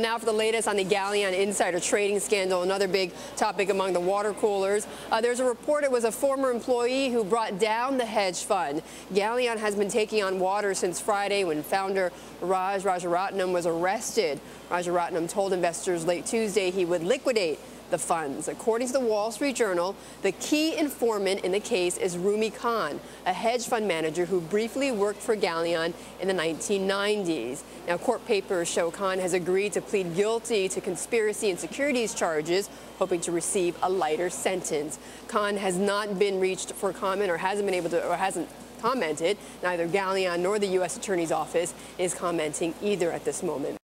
Now for the latest on the Galleon insider trading scandal, another big topic among the water coolers. Uh, there's a report it was a former employee who brought down the hedge fund. Galleon has been taking on water since Friday when founder Raj Rajaratnam was arrested. Rajaratnam told investors late Tuesday he would liquidate the funds. According to the Wall Street Journal, the key informant in the case is Roomy Khan, a hedge fund manager who briefly worked for Galleon in the 1990s. Now, court papers show Khan has agreed to plead guilty to conspiracy and securities charges, hoping to receive a lighter sentence. Khan has not been reached for comment or hasn't been able to or hasn't commented. Neither Galleon nor the U.S. Attorney's Office is commenting either at this moment.